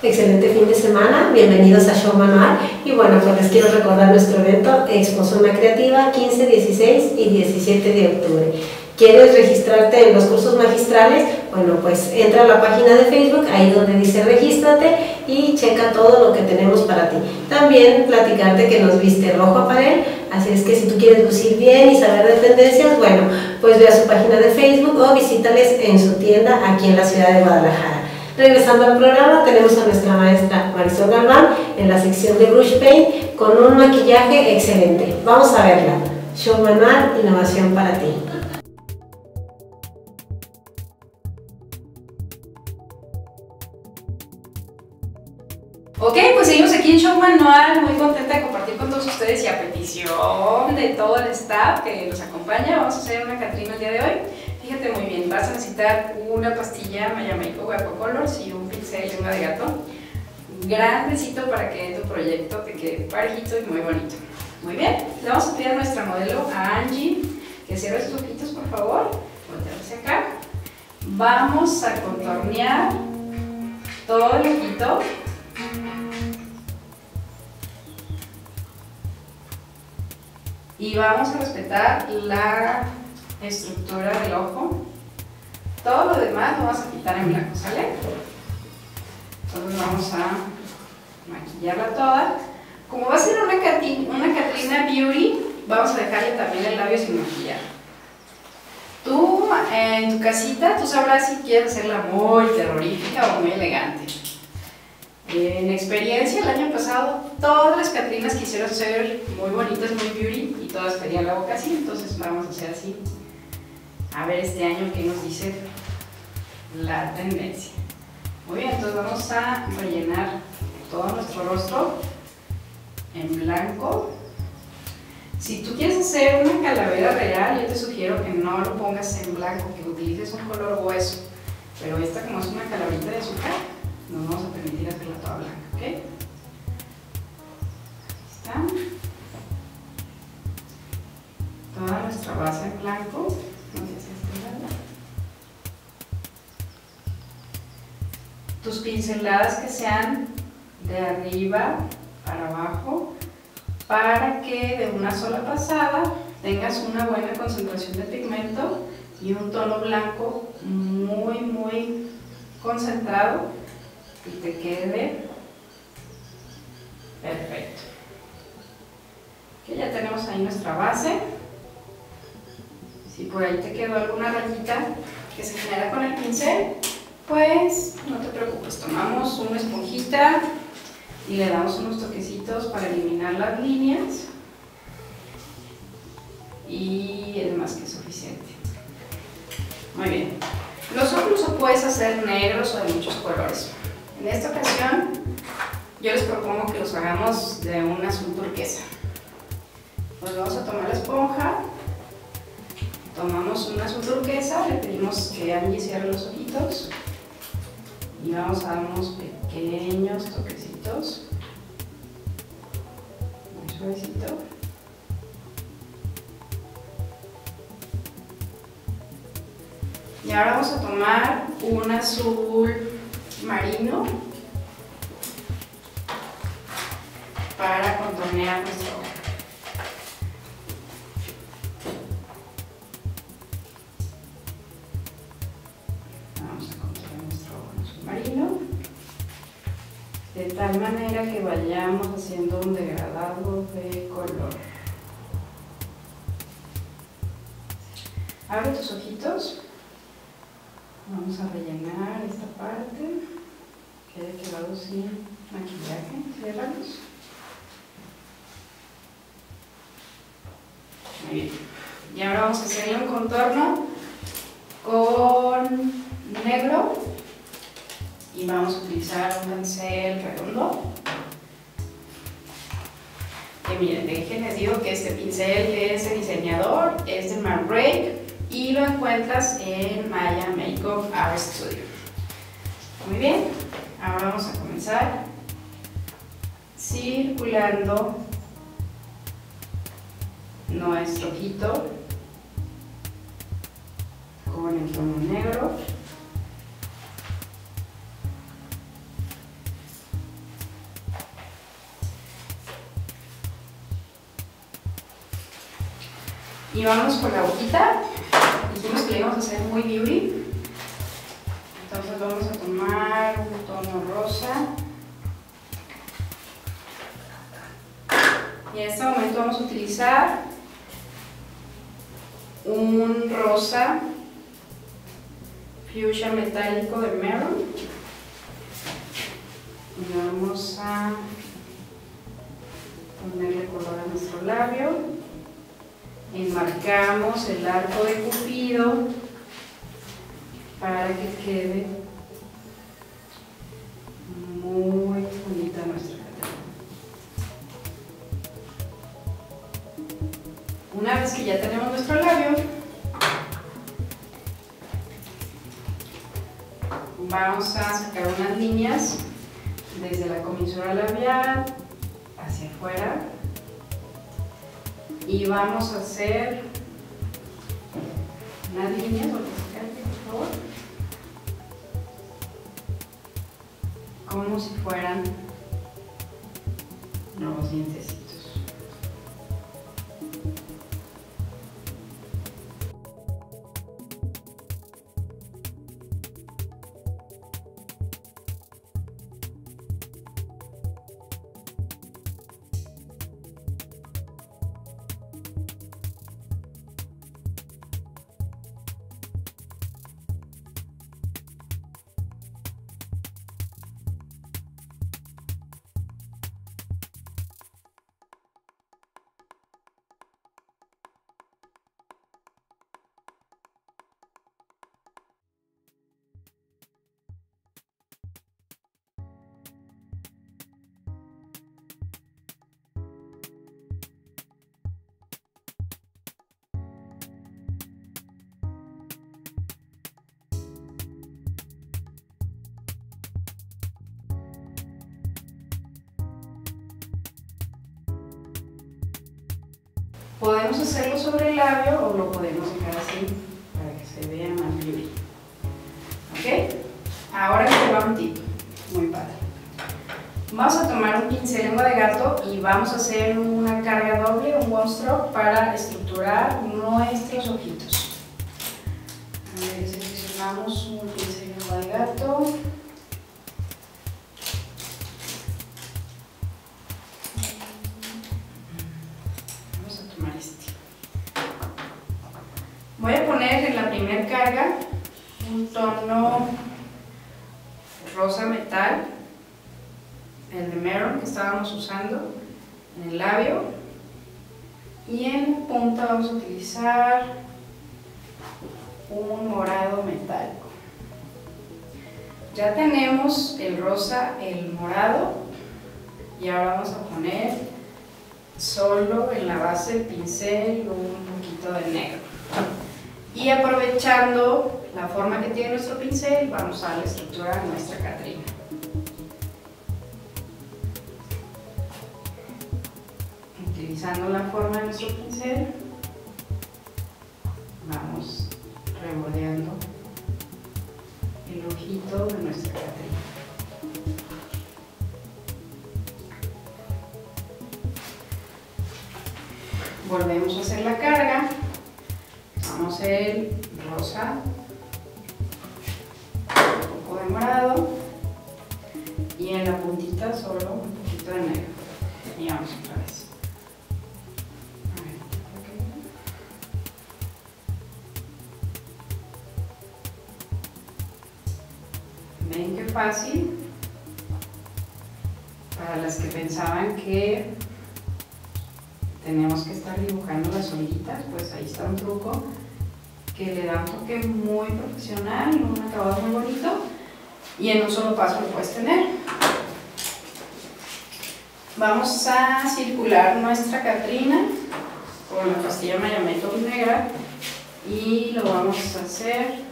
Excelente fin de semana, bienvenidos a Show Manual y bueno, pues les quiero recordar nuestro evento Expo Zona Creativa 15, 16 y 17 de octubre. ¿Quieres registrarte en los cursos magistrales? Bueno, pues entra a la página de Facebook, ahí donde dice regístrate y checa todo lo que tenemos para ti. También platicarte que nos viste rojo aparel, así es que si tú quieres lucir bien y saber de tendencias, bueno, pues ve a su página de Facebook o visítales en su tienda aquí en la ciudad de Guadalajara. Regresando al programa, tenemos a nuestra maestra Marisol Galván en la sección de Brush Paint con un maquillaje excelente. Vamos a verla. Show Manual, innovación para ti. Ok, pues seguimos aquí en Show Manual, muy contenta de compartir con todos ustedes y a petición de todo el staff que nos acompaña, vamos a hacer una Catrina el día de hoy. Fíjate muy bien, vas a necesitar una pastilla Mayamaico Guapo Colors y un pincel de una de gato. Grandecito para que tu proyecto te quede parejito y muy bonito. Muy bien, le vamos a pedir a nuestra modelo, a Angie, que cierre sus ojitos por favor. Voltearse acá. Vamos a contornear todo el ojito. Y vamos a respetar la estructura del ojo. Todo lo demás lo vamos a quitar en blanco, ¿sale? Entonces vamos a maquillarla toda. Como va a ser una, una Catrina Beauty, vamos a dejarle también el labio sin maquillar. Tú, en tu casita, tú sabrás si quieres hacerla muy terrorífica o muy elegante. En experiencia, el año pasado, todas las Catrinas quisieron ser muy bonitas, muy beauty, y todas pedían la boca así, entonces vamos a hacer así a ver este año qué nos dice la tendencia. Muy bien, entonces vamos a rellenar todo nuestro rostro en blanco. Si tú quieres hacer una calavera real, yo te sugiero que no lo pongas en blanco, que utilices un color hueso. Pero esta como es una calaverita de azúcar, nos vamos a permitir hacerla toda blanca, ¿ok? Toda nuestra base en blanco. Tus pinceladas que sean de arriba para abajo para que de una sola pasada tengas una buena concentración de pigmento y un tono blanco muy muy concentrado y te quede perfecto. Que ya tenemos ahí nuestra base. Si por ahí te quedó alguna rayita que se genera con el pincel, pues no te preocupes, tomamos una esponjita y le damos unos toquecitos para eliminar las líneas y es más que suficiente. Muy bien. Los ojos los puedes hacer negros o de muchos colores. En esta ocasión yo les propongo que los hagamos de un azul turquesa. Pues vamos a tomar la esponja, tomamos un azul turquesa, le pedimos que Angie cierre los ojitos y vamos a dar unos pequeños toquecitos. Muy suavecito. Y ahora vamos a tomar un azul marino para contornear nuestro tal manera que vayamos haciendo un degradado de color. Abre tus ojitos. Vamos a rellenar esta parte que haya quedado sin maquillaje. Ciérralos. Muy bien. Y ahora vamos a hacerle un contorno con negro y vamos a utilizar un pincel redondo. Que miren, déjenles digo que este pincel es el diseñador, es de Mark y lo encuentras en Maya Makeup Art Studio. Muy bien, ahora vamos a comenzar circulando nuestro ojito con el tono negro Y vamos con la boquita. Dijimos que le íbamos a hacer muy beauty. Entonces vamos a tomar un tono rosa. Y en este momento vamos a utilizar un rosa fuchsia metálico de Meron. Y vamos a ponerle color a nuestro labio. Enmarcamos el arco de Cupido para que quede muy bonita nuestra Catrina. Una vez que ya tenemos nuestro labio, vamos a sacar unas líneas desde la comisura labial hacia afuera y vamos a hacer unas líneas, por favor, como si fueran los dientes. Podemos hacerlo sobre el labio o lo podemos dejar así para que se vea más libre. ¿Ok? Ahora que va un tip muy padre. Vamos a tomar un pincel lengua de gato y vamos a hacer una carga doble, un one stroke para estructurar nuestros ojitos. A ver, seleccionamos un pincel lengua de gato. Tono rosa metal, el de Meron que estábamos usando en el labio y en punta vamos a utilizar un morado metálico. Ya tenemos el rosa, el morado y ahora vamos a poner solo en la base del pincel un poquito de negro. Y aprovechando la forma que tiene nuestro pincel, vamos a la estructura de nuestra Catrina. Utilizando la forma de nuestro pincel, vamos remodeando el ojito de nuestra Catrina. Volvemos a hacer la carga el rosa, morado y en la puntita solo un poquito de negro. Y vamos otra vez. Ven qué fácil para las que pensaban que tenemos que estar dibujando las olitas, pues ahí está un truco que le da un toque muy profesional, un acabado muy bonito y en un solo paso lo puedes tener. Vamos a circular nuestra Catrina con la pastilla Mayameto negra y lo vamos a hacer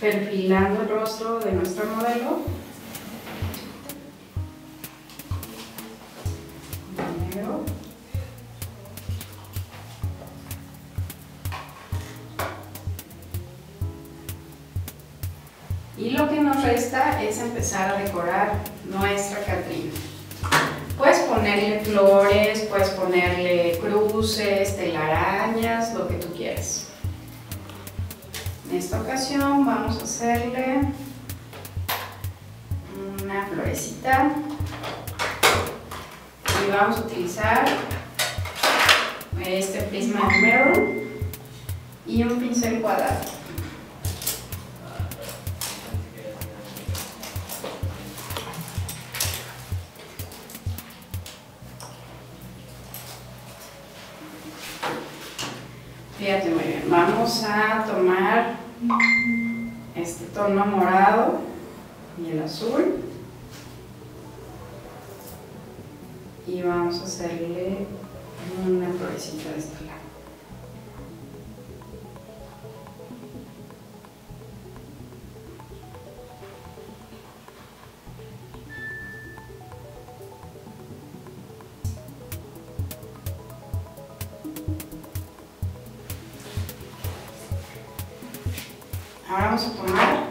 perfilando el rostro de nuestro modelo Y lo que nos resta es empezar a decorar nuestra Catrina. Puedes poner ponerle flores, puedes ponerle cruces, telarañas, lo que tú quieras. En esta ocasión vamos a hacerle una florecita y vamos a utilizar este prisma mirror y un pincel cuadrado. Fíjate muy bien, vamos a tomar este tono morado y el azul. Y vamos a hacerle una florecita de este Ahora vamos a tomar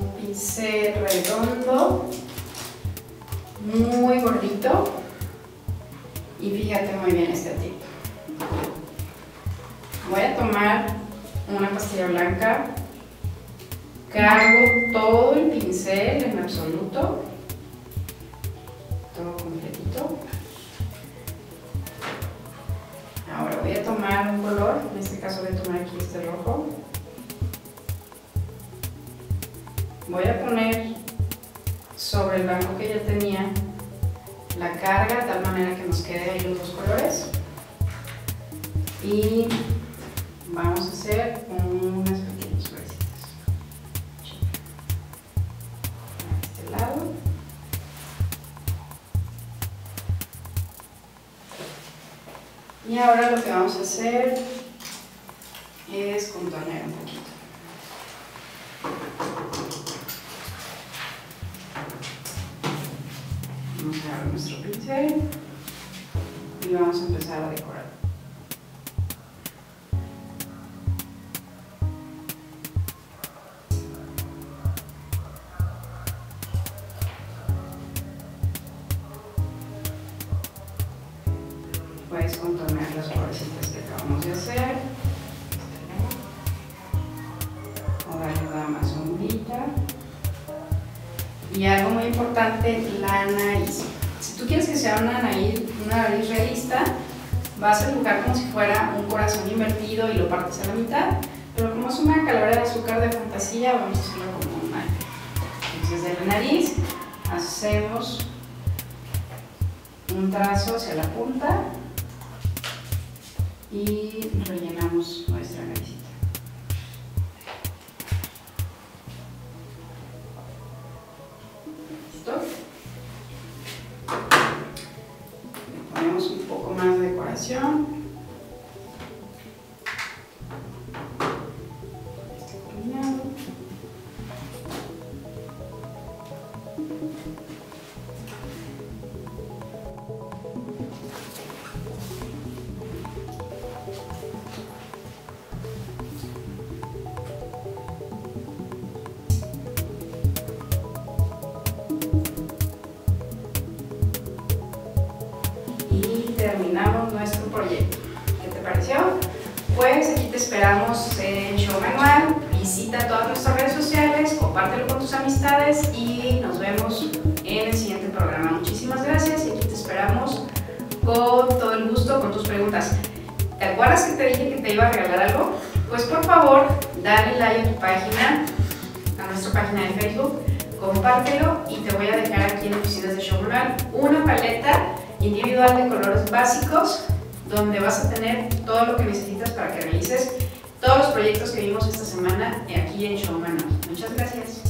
un pincel redondo, muy gordito, y fíjate muy bien este tipo. Voy a tomar una pastilla blanca, cargo todo el pincel en absoluto, todo completito. Ahora voy a tomar un color, en este caso voy a tomar aquí este rojo. Voy a poner sobre el blanco que ya tenía la carga de tal manera que nos quede ahí los dos colores. Y vamos a hacer unas pequeñas florecitas. A este lado. Y ahora lo que vamos a hacer es contornear un poquito y vamos a empezar a decorar. Puedes contornear las florecitas que acabamos de hacer. O darle nada más sombrita. Y algo muy importante, la nariz. Tú quieres que sea una nariz, una nariz realista, vas a dibujar como si fuera un corazón invertido y lo partes a la mitad, pero como es una calavera de azúcar de fantasía, vamos a hacerlo como un ángel. Entonces de la nariz hacemos un trazo hacia la punta y rellenamos nuestra naricita. Terminamos nuestro proyecto. ¿Qué te pareció? Pues aquí te esperamos en Show Manual. Visita todas nuestras redes sociales, compártelo con tus amistades y vemos en el siguiente programa. Muchísimas gracias y aquí te esperamos con todo el gusto con tus preguntas. ¿Te acuerdas que te dije que te iba a regalar algo? Pues por favor, dale like a tu página, a nuestra página de Facebook, compártelo y te voy a dejar aquí en Oficinas de Show una paleta individual de colores básicos donde vas a tener todo lo que necesitas para que realices todos los proyectos que vimos esta semana aquí en Show Manual. Muchas gracias.